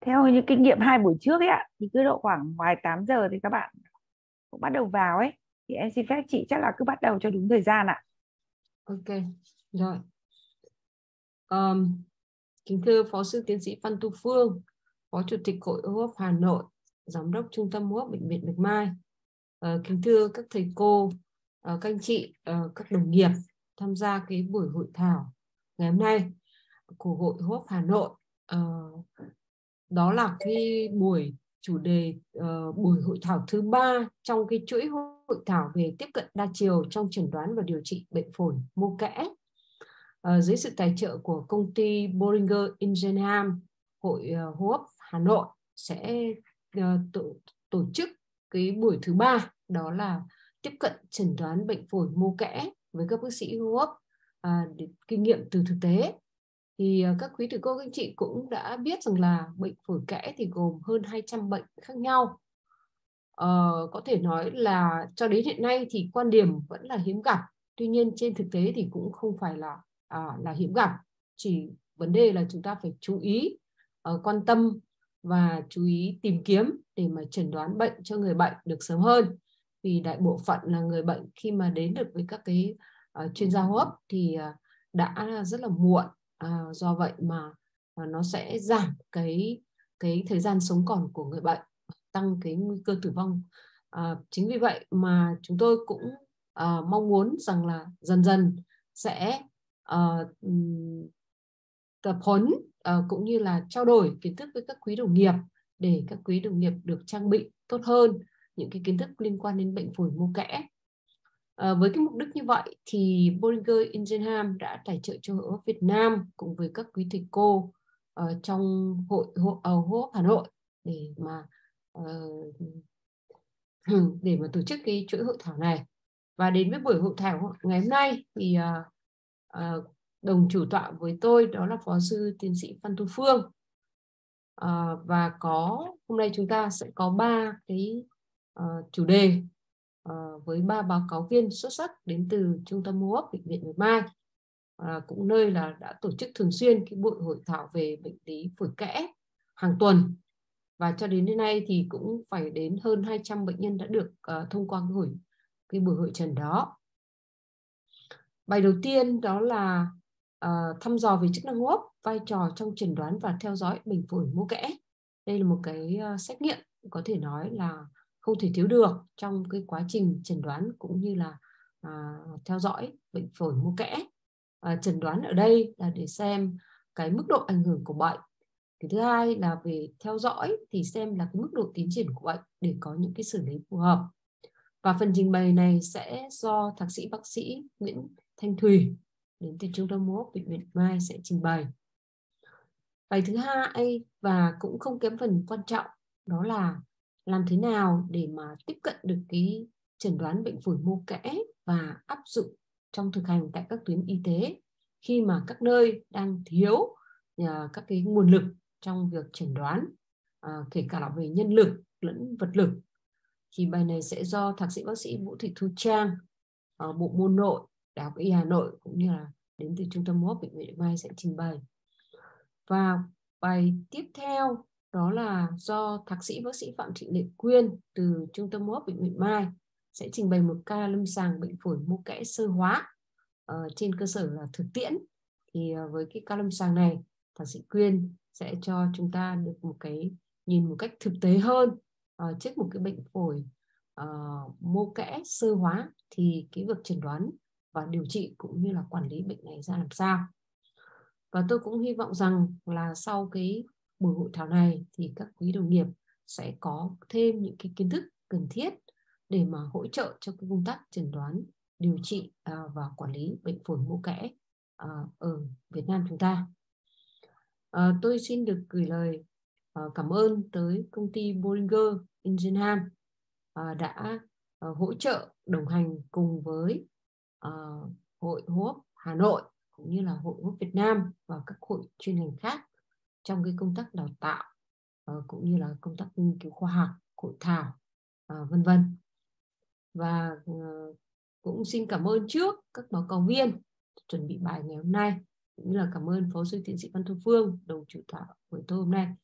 theo những kinh nghiệm hai buổi trước ấy ạ thì cứ độ khoảng ngoài 8 giờ thì các bạn cũng bắt đầu vào ấy. Thì em xin phép chị chắc là cứ bắt đầu cho đúng thời gian ạ. Ok rồi. Um, kính thưa phó sư tiến sĩ Phan Tu Phương phó chủ tịch hội hô hấp Hà Nội giám đốc trung tâm hô hấp bệnh viện Bạch Mai. Uh, kính thưa các thầy cô uh, các anh chị uh, các đồng nghiệp tham gia cái buổi hội thảo ngày hôm nay của hội hô hấp Hà Nội. Uh, đó là cái buổi chủ đề uh, buổi hội thảo thứ ba trong cái chuỗi hội thảo về tiếp cận đa chiều trong chẩn đoán và điều trị bệnh phổi mô kẽ uh, dưới sự tài trợ của công ty Boehringer Ingelheim hội uh, hô hấp Hà Nội sẽ uh, tổ, tổ chức cái buổi thứ ba đó là tiếp cận chẩn đoán bệnh phổi mô kẽ với các bác sĩ hô hấp uh, kinh nghiệm từ thực tế thì ờ, các quý thầy cô các anh chị cũng đã biết rằng là bệnh phổi kẽ thì gồm hơn 200 bệnh khác nhau. Ờ, có thể nói là cho đến hiện nay thì quan điểm vẫn là hiếm gặp. Tuy nhiên trên thực tế thì cũng không phải là à, là hiếm gặp. Chỉ vấn đề là chúng ta phải chú ý, uh, quan tâm và chú ý tìm kiếm để mà chẩn đoán bệnh cho người bệnh được sớm hơn. Vì đại bộ phận là người bệnh khi mà đến được với các cái uh, chuyên gia hô hấp thì uh, đã rất là muộn à, do vậy mà à, nó sẽ giảm cái cái thời gian sống còn của người bệnh tăng cái nguy cơ tử vong. À, chính vì vậy mà chúng tôi cũng à, mong muốn rằng là dần dần sẽ à, tập huấn à, cũng như là trao đổi kiến thức với các quý đồng nghiệp để các quý đồng nghiệp được trang bị tốt hơn những cái kiến thức liên quan đến bệnh phổi mô kẽ. À, với cái mục đích như vậy thì Bollinger Ingenham đã tài trợ cho hội Việt Nam cùng với các quý thầy cô uh, trong hội hội ờ, uh, hô Hà Nội để mà uh, để mà tổ chức cái chuỗi hội thảo này. Và đến với buổi hội thảo ngày hôm nay thì uh, uh, đồng chủ tọa với tôi đó là phó sư tiến sĩ Phan Thu Phương. Uh, và có hôm nay chúng ta sẽ có ba cái uh, chủ đề. Ờ, với ba báo cáo viên xuất sắc đến từ trung tâm hô hấp bệnh viện Bạch Mai. À, cũng nơi là đã tổ chức thường xuyên cái buổi hội thảo về bệnh lý phổi kẽ hàng tuần. Và cho đến nay thì cũng phải đến hơn 200 bệnh nhân đã được uh, thông qua cái buổi cái buổi hội trần đó. Bài đầu tiên đó là uh, thăm dò về chức năng hô hấp vai trò trong chẩn đoán và theo dõi bệnh phổi mô kẽ. Đây là một cái uh, xét nghiệm có thể nói là không thể thiếu được trong cái quá trình chẩn đoán cũng như là à, theo dõi bệnh phổi mô kẽ. À, chẩn đoán ở đây là để xem cái mức độ ảnh hưởng của bệnh. Cái thứ hai là về theo dõi thì xem là cái mức độ tiến triển của bệnh để có những cái xử lý phù hợp. Và phần trình bày này sẽ do thạc sĩ bác sĩ Nguyễn Thanh Thùy đến từ trung tâm hô hấp bệnh viện Mai sẽ trình bày. Bài thứ hai và cũng không kém phần quan trọng đó là làm thế nào để mà tiếp cận được cái chẩn đoán bệnh phổi mô kẽ và áp dụng trong thực hành tại các tuyến y tế khi mà các nơi đang thiếu à, các cái nguồn lực trong việc chẩn đoán à, kể cả là về nhân lực lẫn vật lực. Thì bài này sẽ do thạc sĩ bác sĩ Vũ Thị Thu Trang ở bộ môn nội, Đại học Y Hà Nội cũng như là đến từ trung tâm hô hấp bệnh viện Mai sẽ trình bày. Và bài tiếp theo đó là do thạc sĩ bác sĩ Phạm Thị Lệ Quyên từ Trung tâm hô hấp bệnh viện Mai sẽ trình bày một ca lâm sàng bệnh phổi mô kẽ sơ hóa ờ, trên cơ sở là thực tiễn. Thì ờ, với cái ca lâm sàng này thạc sĩ Quyên sẽ cho chúng ta được một cái nhìn một cách thực tế hơn uh, trước một cái bệnh phổi uh, mô kẽ sơ hóa thì cái việc chẩn đoán và điều trị cũng như là quản lý bệnh này ra làm sao. Và tôi cũng hy vọng rằng là sau cái buổi hội thảo này thì các quý đồng nghiệp sẽ có thêm những cái kiến thức cần thiết để mà hỗ trợ cho cái công tác chẩn đoán, điều trị à, và quản lý bệnh phổi mô kẽ à, ở Việt Nam chúng ta. À, tôi xin được gửi lời cảm ơn tới công ty Bollinger Ingenham đã hỗ trợ đồng hành cùng với Hội hô hấp Hà Nội cũng như là Hội hô hấp Việt Nam và các hội chuyên ngành khác trong cái công tác đào tạo uh, cũng như là công tác nghiên cứu khoa học hội thảo uh, vân vân. Và uh, cũng xin cảm ơn trước các báo cáo viên chuẩn bị bài ngày hôm nay cũng như là cảm ơn phó sư tiến sĩ Văn Thu Phương đồng chủ tọa buổi tối hôm nay.